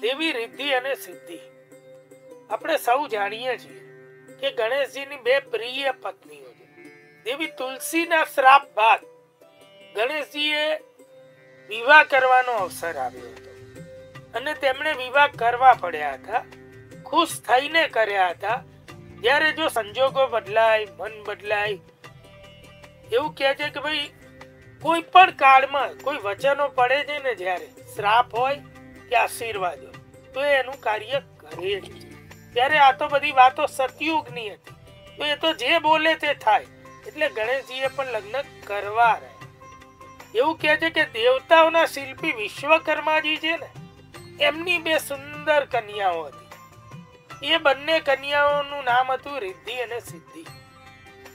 દેવી રિદ્ધિ અને સિદ્ધિ. આપણે સૌ જાણીએ છીએ કે ગણેશજીની બે પ્રિય પત્નીઓ છે. દેવી તુલસીના શ્રાપ બાદ ગણેશજીએ વિવાહ કરવાનો અવસર આવ્યો હતો. અને તેમણે વિવાહ કરવા પડ્યા હતા, ખુશ થઈને કર્યા હતા. જ્યારે જો સંજોગો બદલાય, મન બદલાય, એવું કહે છે કે ભાઈ, કોઈ પણ કાળમાં કોઈ વચનો પડે છે ને જ્યારે શ્રાપ હોય કે આશીર્વાદ તો એનું કાર્ય કરે ત્યારે આ તો બધી વાતો સતયુગની હતી. તો એ તો જે બોલે તે થાય. એટલે ગણેશજીએ પણ લગ્ન કરવા રહે. એવું કહે છે કે દેવતાઓના શિલ્પી વિશ્વકર્માજી છે ને, એમની બે સુંદર કન્યાઓ હતી. એ બંને કન્યાઓનું નામ હતું રિદ્ધિ અને સિદ્ધિ.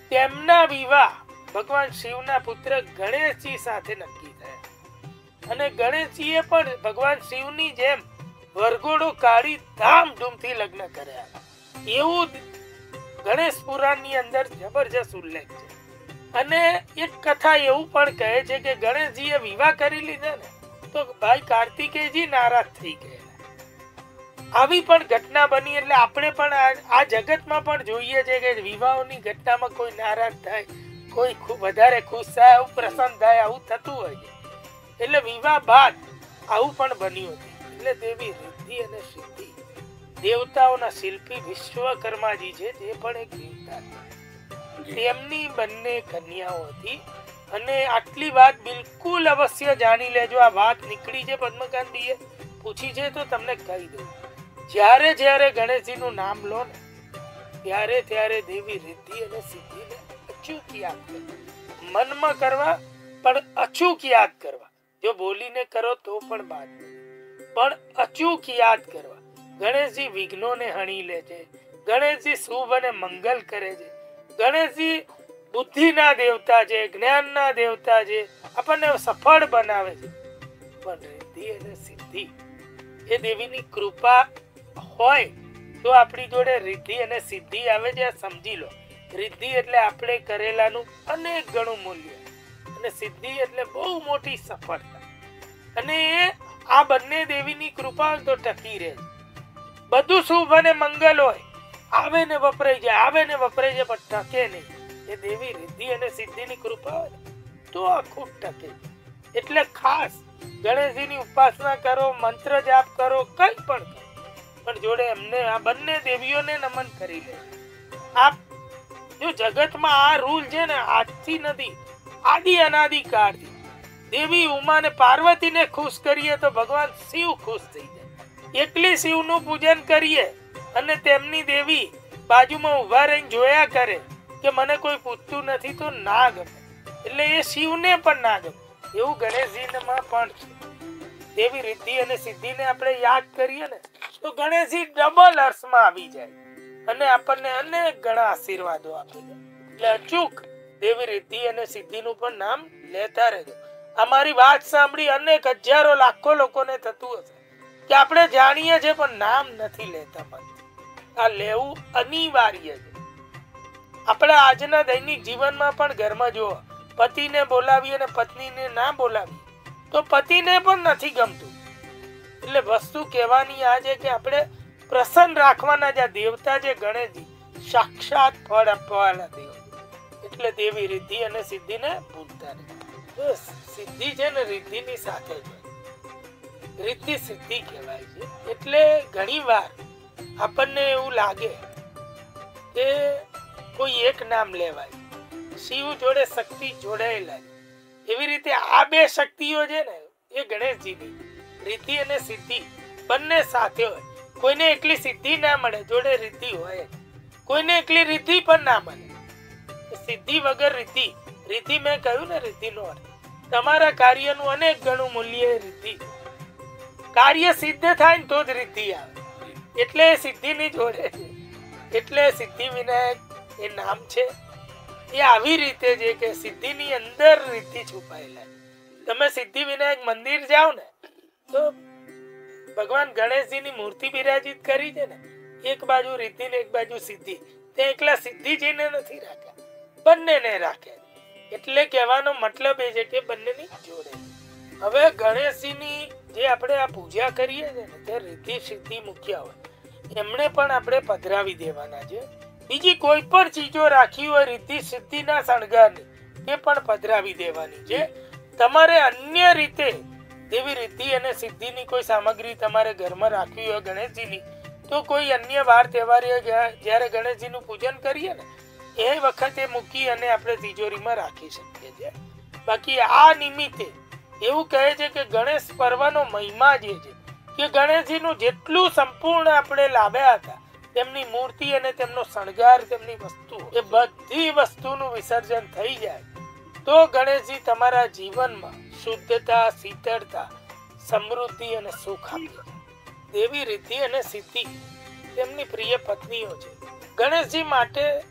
તેમના વિવાહ ભગવાન શિવના પુત્ર ગણેશજી સાથે નક્કી થયા. અને ગણેશજીએ પણ ભગવાન શિવની જેમ વરઘોડો કાઢી ધામધૂમથી લગ્ન કર્યા. એવું ગણેશ પુરાણની અંદર જબરજસ્ત ઉલ્લેખ છે. અને એક કથા એવું પણ કહે છે કે ગણેશજીએ વિવાહ કરી લીધા ને, તો ભાઈ કાર્તિકેયજી નારાજ થઈ ગયા. આવી પણ ઘટના બની એટલે આપણે પણ આ- જગતમાં પણ જોઈએ છે કે વિવાહોની ઘટનામાં કોઈ નારાજ થાય, કોઈ વધારે ખુશ થાય, આવું પ્રસન્ન થાય, આવું થતું હોય એટલે વિવાહ બાદ આવું પણ બન્યું હતું. એટલે દેવી રિદ્ધિ અને સિદ્ધિ. દેવતાઓના શિલ્પી વિશ્વકર્માજી છે તે પણ એક દેવતા છે. તેમની બંને કન્યાઓ હતી અને આટલી વાત બિલકુલ અવશ્ય જાણી લેજો. આ વાત નીકળી છે પદ્મકાંતજીએ. પૂછી છે તો તમને કહી દઉં. જ્યારે જ્યારે ગણેશજીનું નામ લો ને ત્યારે ત્યારે દેવી રિદ્ધિ અને સિદ્ધિને અચૂક યાદ કરો. મનમાં કરવા પણ અચૂક યાદ કરવા. જો બોલીને કરો તો પણ બાદ. નહીં. પણ અચૂક યાદ કરવા. ગણેશજી વિઘ્નોને હણી લે છે. ગણેશજી શુભ અને મંગલ કરે છે. ગણેશજી બુદ્ધિના દેવતા છે, જ્ઞાનના દેવતા છે, આપણને સફળ બનાવે છે. પણ રિદ્ધિ અને સિદ્ધિ એ દેવીની કૃપા હોય તો આપણી જોડે રિદ્ધિ અને સિદ્ધિ આવે છે સમજી લો. રિદ્ધિ એટલે આપણે કરેલાનું અનેક ગણું મૂલ્ય. અને સિદ્ધિ એટલે બહુ મોટી સફળતા. અને એ આ બંને દેવીની કૃપા તો ટકી રહે. બધું શુભ અને મંગલ હોય. આવે ને વપરાઈ જાય, આવે ને વપરાઈ જાય, પણ ટકે નહીં. એ દેવી રિદ્ધિ અને સિદ્ધિની કૃપા હોય. તો આખું ટકે. એટલે ખાસ ગણેશજીની ઉપાસના કરો, મંત્ર જાપ કરો, કંઈ પણ કરો. પણ જોડે એમને આ બંને દેવીઓને નમન કરી લે. આ જો જગતમાં આ રૂલ છે ને, આજથી નથી, આદિ અનાદિ કાળથી. દેવી ઉમા ને પાર્વતીને ખુશ કરીએ તો ભગવાન શિવ ખુશ થઈ જાય. એકલી શિવનું પૂજન કરીએ અને તેમની દેવી બાજુમાં ઊભા રહીને જોયા કરે કે મને કોઈ પૂછતું નથી તો ના ગમે. એટલે એ શિવને પણ ના ગમે. એવું ગણેશજીમાં પણ છે. દેવી રિદ્ધિ અને સિદ્ધિને આપણે યાદ કરીએ ને, તો ગણેશજી ડબલ અર્થમાં આવી જાય અને આપણને અનેક ઘણા આશીર્વાદો આપે છે. એટલે અચૂક દેવી રિદ્ધિ અને સિદ્ધિનું પણ નામ લેતા રહેજો. અમારી વાત સાંભળી અનેક હજારો લાખો લોકોને થતું હશે. કે આપણે જાણીએ છીએ, પણ નામ નથી લેતા પણ. આ લેવું અનિવાર્ય છે. આપણા આજના દૈનિક જીવનમાં પણ ઘરમાં જુઓ, પતિને બોલાવીએ અને પત્નીને ના બોલાવીએ, તો પતિને પણ નથી ગમતું. એટલે વસ્તુ કહેવાની આ છે કે આપણે પ્રસન્ન રાખવાના જે દેવતા જે ગણેશજી, સાક્ષાત ફળ આપવાના દેવ. એટલે દેવી રિદ્ધિ અને સિદ્ધિને ભૂલતા નહીં. સિદ્ધિ છે ને રિદ્ધિની સાથે જ રિદ્ધિ સિદ્ધિ કહેવાય છે. એટલે ઘણી વાર આપણને એવું લાગે કે કોઈ એક નામ લેવાય. શિવ જોડે શક્તિ જોડાયેલા એવી રીતે આ બે શક્તિઓ છે ને, એ ગણેશજીની રિદ્ધિ અને સિદ્ધિ બંને સાથે હોય. કોઈને એટલી સિદ્ધિ ના મળે, જોડે રિદ્ધિ હોય કોઈને એટલી રિદ્ધિ પણ ના મળે. સિદ્ધિ વગર રિદ્ધિ રિદ્ધિ મેં કહ્યું ને રિદ્ધિનો અર્થ. તમારા કાર્યનું અનેક ગણું મૂલ્ય એ રિદ્ધિ કાર્ય સિદ્ધ થાય ને તો જ રિદ્ધિ આવે. એટલે એ સિદ્ધિની જોડે છે. એટલે સિદ્ધિ વિનાયક એ નામ છે. એ આવી રીતે છે કે સિદ્ધિની અંદર રિદ્ધિ છુપાયેલા છે. તમે સિદ્ધિ વિનાયક મંદિર જાઓ ને, તો ભગવાન ગણેશજીની મૂર્તિ બિરાજિત કરી છે ને, એક બાજુ રિદ્ધિ ને એક બાજુ સિદ્ધિ. તે એકલા સિદ્ધિજીને નથી રાખ્યા. બંનેને રાખ્યા એટલે કહેવાનો મતલબ એ છે કે બંનેની જોડે. હવે ગણેશજીની જે આપણે આ પૂજા કરીએ છે ને, તે રીતિ સિદ્ધિ મૂક્યા હોય. એમને પણ આપણે પધરાવી દેવાના છે. બીજી કોઈ પણ ચીજો રાખી હોય રીતિ સિદ્ધિના શણગારની એ પણ પધરાવી દેવાની છે. તમારે અન્ય રીતે દેવી રીતિ અને સિદ્ધિની કોઈ સામગ્રી તમારે ઘરમાં રાખવી હોય ગણેશજીની, તો કોઈ અન્ય વાર તહેવારે જ્યારે ગણેશજીનું પૂજન કરીએ ને એ વખતે મૂકી અને આપણે તિજોરીમાં રાખી શકીએ છીએ. બાકી આ નિમિત્તે એવું કહે છે કે ગણેશ પર્વનો મહિમા જે છે, કે ગણેશજીનું જેટલું સંપૂર્ણ આપણે લાવ્યા હતા, તેમની મૂર્તિ અને તેમનો શણગાર, તેમની વસ્તુ એ બધી વસ્તુનું વિસર્જન થઈ જાય, તો ગણેશજી તમારા જીવનમાં શુદ્ધતા, શીતળતા, સમૃદ્ધિ અને સુખ આપે દેવી રીતિ અને સિદ્ધિ તેમની પ્રિય પત્નીઓ છે. ગણેશજી માટે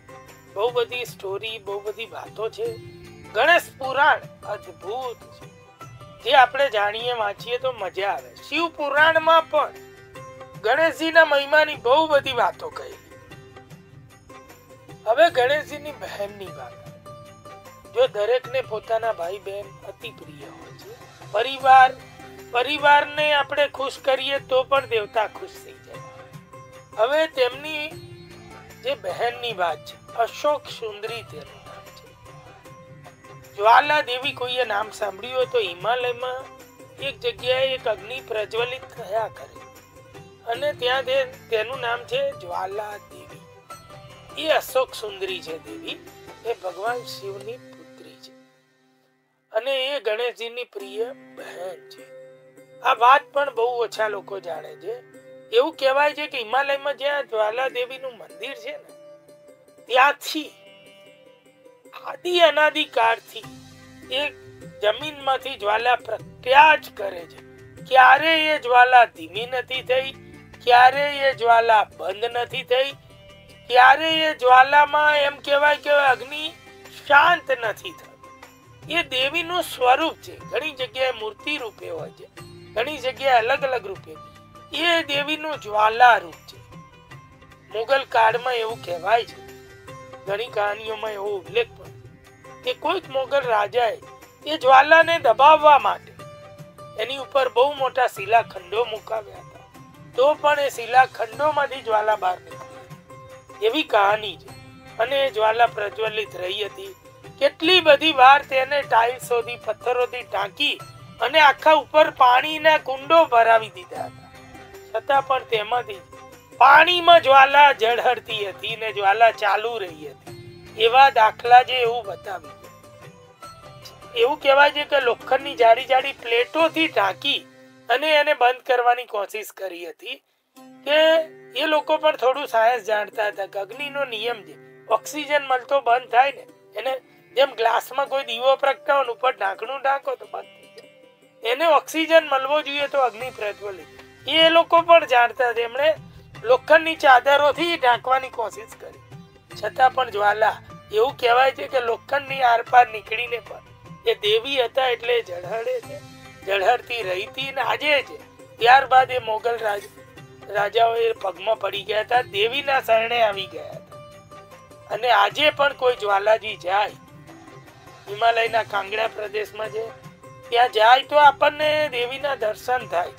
બહુ બધી સ્ટોરી બહુ બધી વાતો છે. ગણેશ પુરાણ અદ્ભુત છે. જે આપણે જાણીએ, વાંચીએ તો મજા આવે. શિવ પુરાણમાં પણ ગણેશજીના મહિમાની બહુ બધી વાતો કહી હવે ગણેશજીની બહેનની વાત. જો દરેકને પોતાના ભાઈ બહેન અતિ પ્રિય હોય છે, પરિવાર, પરિવારને આપણે ખુશ કરીએ તો પણ દેવતા ખુશ થઈ જાય. હવે તેમની જે બહેનની વાત છે અશોક સુંદરી છે જ્વાલા દેવી કોઈએ નામ સાંભળ્યું હોય તો હિમાલયમાં એક જગ્યાએ એક અગ્નિ પ્રજ્વલિત થયા કરે. અને ત્યાં તેનું નામ છે જ્વાલા દેવી એ અશોક સુંદરી છે દેવી. એ ભગવાન શિવની પુત્રી છે. અને એ ગણેશજીની પ્રિય બહેન છે. આ વાત પણ બહુ ઓછા લોકો જાણે છે. એવું કહેવાય છે કે હિમાલયમાં જ્યાં જ્વાલા દેવીનું મંદિર છે ને ત્યાંથી આદિ અનાધિકારથી એ જમીનમાંથી જ્વાલા પ્રત્યા જ કરે છે. ક્યારે એ જ્વાલા ધીમી નથી થઈ? ક્યારે એ જ્વાલા બંધ નથી થઈ? ક્યારે એ જ્વાલામાં એમ કહેવાય કે અગ્નિ શાંત નથી થઈ એ દેવીનું સ્વરૂપ છે. ઘણી જગ્યાએ મૂર્તિ રૂપે હોય છે. ઘણી જગ્યાએ અલગ અલગ રૂપે. એ દેવીનું જ્વાલા રૂપ છે. મુગલ કાળમાં એવું કહેવાય છે ઘણી કહાનીઓમાં એવો ઉલ્લેખ પણ કે કોઈક મોગલ રાજાએ એ જ્વાલાને દબાવવા માટે એની ઉપર બહુ મોટા શિલાખંડો મુકાવ્યા હતા. તો પણ એ શિલાખંડોમાંથી જ્વાલા બહાર નીકળી એવી કહાની છે. અને એ જ્વાલા પ્રજ્વલિત રહી હતી. કેટલી બધી વાર તેને ટાઇલ્સોથી, પથ્થરોથી ટાંકી અને આખા ઉપર પાણીના કુંડો ભરાવી દીધા હતા. છતાં પણ તેમાંથી પાણીમાં જ્વાલા ઝળહળતી હતી ને જ્વાલા ચાલુ રહી હતી. એવા દાખલા જે એવું બતાવ્યું. એવું કહેવાય છે કે લોખંડની જાડી જાડી પ્લેટોથી ઢાંકી અને એને બંધ કરવાની કોશિશ કરી હતી કે એ લોકો પણ થોડું સાયન્સ જાણતા હતા કે અગ્નિનો નિયમ છે ઓક્સિજન મળતો બંધ થાય ને, એને જેમ ગ્લાસમાં કોઈ દીવો પ્રગટાવો ઉપર ઢાંકણું ઢાંકો તો બંધ એને ઓક્સિજન મળવો જોઈએ તો અગ્નિ પ્રજ્વલિત. એ લોકો પણ જાણતા હતા. એમણે લોખંડની ચાદરોથી ઢાંકવાની કોશિશ કરી. છતાં પણ જ્વાલા, એવું કહેવાય છે કે લોખંડની આરપાર નીકળીને પણ એ દેવી હતા એટલે ઝળહળે છે. ઝળહળતી રહીતી ને આજે છે. ત્યારબાદ એ મોગલ રાજ, રાજાઓ એ પગમાં પડી ગયા હતા. દેવીના શરણે આવી ગયા હતા. અને આજે પણ કોઈ જ્વાલાજી જાય, હિમાલયના કાંગડા પ્રદેશમાં છે. ત્યાં જાય તો આપણને દેવીના દર્શન થાય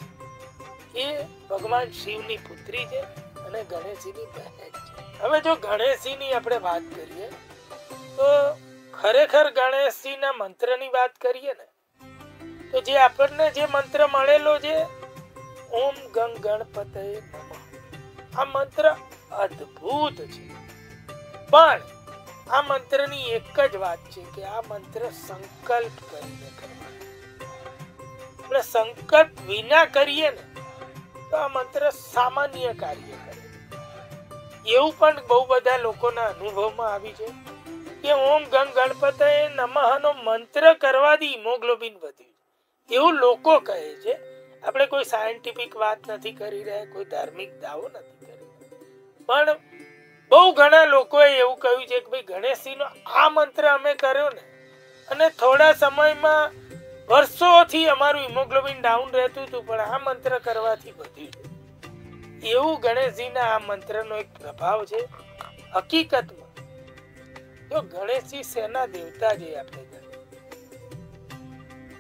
એ ભગવાન શિવની પુત્રી છે. અને ગણેશજીની બહેન હવે જો ગણેશજીની આપણે વાત કરીએ, તો ખરેખર ગણેશજીના મંત્રની વાત કરીએ ને, તો જે આપણને જે મંત્ર મળેલો છે, ઓમ ગંગ ગણપતે આ મંત્ર અદ્ભુત છે. પણ આ મંત્રની એક જ વાત છે કે આ મંત્ર સંકલ્પ કરીને કરવાનો. આપણે સંકલ્પ વિના કરીએ ને, તો આ મંત્ર સામાન્ય કાર્ય કરે. એવું પણ બહુ બધા લોકોના અનુભવમાં આવી છે કે ઓમ ગંગ ગણપતે નમઃનો મંત્ર કરવાથી હિમોગ્લોબિન વધ્યું એવું લોકો કહે છે. આપણે કોઈ સાયન્ટિફિક વાત નથી કરી રહ્યા, કોઈ ધાર્મિક દાવો નથી કરી પણ બહુ ઘણા લોકોએ એવું કહ્યું છે કે ભાઈ ગણેશજીનો આ મંત્ર અમે કર્યો ને અને થોડા સમયમાં વર્ષોથી અમારું હિમોગ્લોબિન ડાઉન રહેતું હતું, પણ આ મંત્ર કરવાથી વધ્યું. છે એવું ગણેશજીના આ મંત્રનો એક પ્રભાવ છે. હકીકતમાં, જો ગણેશજી સેના દેવતા જે આપણે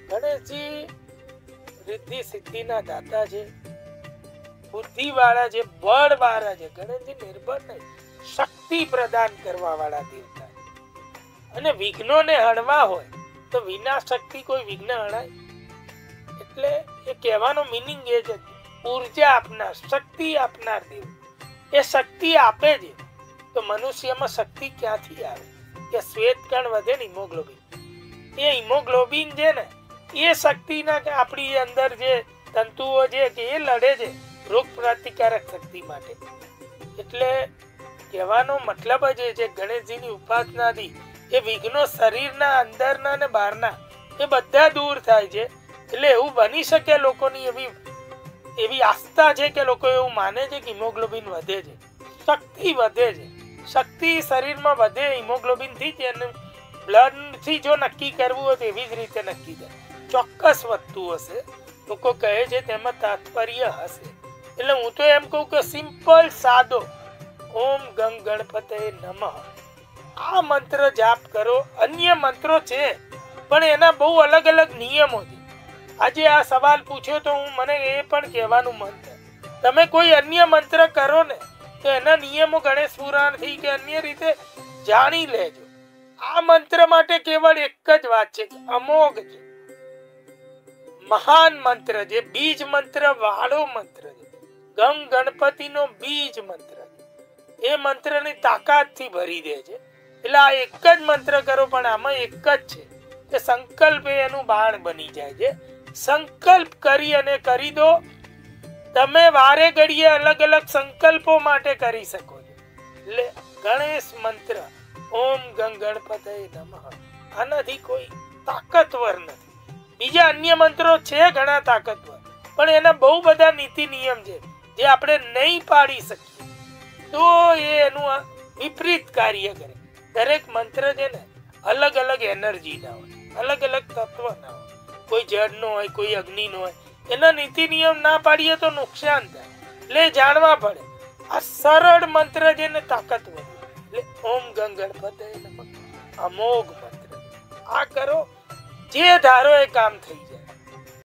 ગણેશજી રિદ્ધિ સિદ્ધિના દાતા છે. બુદ્ધિ વાળા છે બળ વાળા છે. ગણેશજી નિર્ભર નહીં, શક્તિ પ્રદાન કરવા વાળા દેવતા અને વિઘ્નોને હણવા હોય, તો વિના શક્તિ કોઈ વિઘ્ન હણાય. એટલે એ કહેવાનો મિનિંગ એ છે ઊર્જા આપનાર, શક્તિ આપનાર દેવ. એ શક્તિ આપે છે તો મનુષ્યમાં શક્તિ ક્યાંથી આવે? કે શ્વેત કણ વધે ને હિમોગ્લોબિન? એ હિમોગ્લોબિન છે ને, એ શક્તિના આપણી અંદર જે તંતુઓ છે કે એ લડે છે, રોગ પ્રતિકારક શક્તિ માટે. એટલે કહેવાનો મતલબ જ એ છે, ગણેશજીની ઉપાસનાથી એ વિઘ્નો શરીરના અંદરના ને બહારના, એ બધા દૂર થાય છે. એટલે એવું બની શકે લોકોની એવી એવી આસ્થા છે કે લોકો એવું માને છે કે હિમોગ્લોબિન વધે છે. શક્તિ વધે છે. શક્તિ શરીરમાં વધે, હિમોગ્લોબિનથી જ એને બ્લડથી જો નક્કી કરવું હોય તો એવી જ રીતે નક્કી થાય. ચોક્કસ વધતું હશે. લોકો કહે છે તેમાં તાત્પર્ય હશે. એટલે હું તો એમ કહું કે સિમ્પલ સાદો, ઓમ ગંગ ગણપતે નમઃ. આ મંત્ર જાપ કરો. અન્ય મંત્રો છે, પણ એના બહુ અલગ અલગ નિયમો છે. આજે આ સવાલ પૂછ્યો તો હું મને એ પણ કહેવાનું મન તમે કોઈ અન્ય મંત્ર કરો ને, તો એના નિયમો ગણેશ પુરાણથી કે અન્ય રીતે જાણી લેજો. આ મંત્ર માટે કેવળ એક જ વાત છે અમોઘ છે. મહાન મંત્ર છે, બીજ મંત્ર, વાળો મંત્ર છે. ગમ ગણપતિનો બીજ મંત્ર એ મંત્રની તાકાતથી ભરી દે છે. એટલે આ એક જ મંત્ર કરો, પણ આમાં એક જ છે કે સંકલ્પ એનું બાણ બની જાય છે. સંકલ્પ કરી અને કરી દો. તમે વારે ઘડીએ અલગ અલગ સંકલ્પો માટે કરી શકો છો. એટલે ગણેશ મંત્ર, ઓમ ગંગ ગણપતય નમઃ. આનાથી કોઈ તાકતવર નથી. બીજા અન્ય મંત્રો છે ઘણા તાકતવર, પણ એના બહુ બધા નીતિ નિયમ છે, જે આપણે નહીં પાડી શકીએ. તો એ એનું વિપરીત કાર્ય કરે. દરેક મંત્ર છે ને, અલગ અલગ એનર્જીના હોય, અલગ અલગ તત્વના હોય. કોઈ જળનો હોય, કોઈ અગ્નિનો હોય. એના નીતિ નિયમ ના પાડીએ તો નુકસાન થાય. એટલે જાણવા પડે. આ સરળ મંત્ર જેને તાકાત હોય એટલે ઓમ ગંગ ગણપતે અમોઘ મંત્ર. આ કરો. જે ધારો એ કામ થઈ